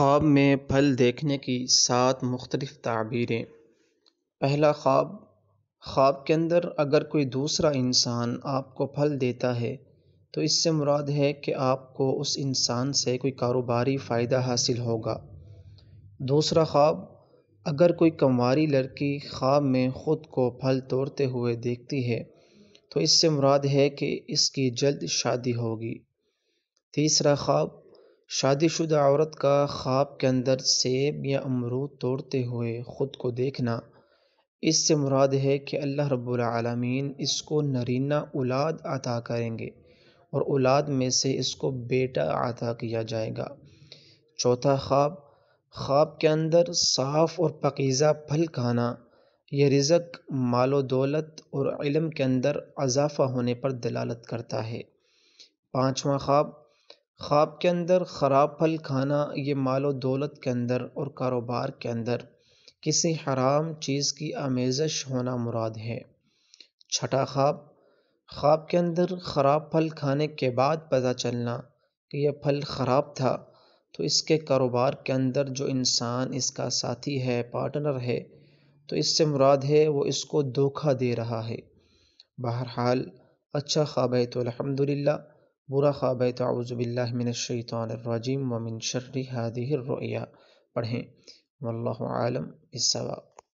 خواب میں پھل دیکھنے کی سات مختلف تعبیریں۔ پہلا خواب خواب کے اندر اگر کوئی دوسرا انسان آپ کو پھل دیتا ہے، تو اس سے مراد ہے کہ آپ کو اس انسان سے کوئی کاروباری فائدہ حاصل ہوگا۔ دوسرا خواب، اگر کوئی کمواری لڑکی خواب میں خود کو پھل توڑتے ہوئے دیکھتی ہے، تو اس سے مراد ہے کہ اس کی جلد شادی ہوگی۔ تیسرا خواب شادی شدہ عورت کا خواب کے اندر سیب یا امرود توڑتے ہوئے خود کو دیکھنا، اس سے مراد ہے کہ اللہ رب العالمین اس کو نرینہ اولاد عطا کریں گے اور اولاد میں سے اس کو بیٹا عطا کیا جائے گا۔ چوتھا خواب خواب کے اندر صاف اور پقیزہ پھل کھانا، یہ رزق مال و دولت اور علم کے اندر اضافہ ہونے پر دلالت کرتا ہے۔ پانچواں خواب خواب کے اندر، خراب پھل کھانا، یہ مال و دولت کے اندر اور کاروبار کے اندر کسی حرام چیز کی آمیزش ہونا مراد ہے۔ چھٹا خواب خواب کے اندر خراب پھل کھانے کے بعد پتہ چلنا کہ یہ پھل خراب تھا۔ تو اس کے کاروبار کے اندر جو انسان اس کا ساتھی ہے، پارٹنر ہے، تو اس سے مراد ہے وہ اس کو دھوکہ دے رہا ہے۔ بہرحال اچھا خواب ہے تو الحمد للہ برا خواب ہے تو باللہ من الشیطان الرجیم ومن شر هذه الرؤیا۔ پڑھیں۔ واللہ عالم الثواب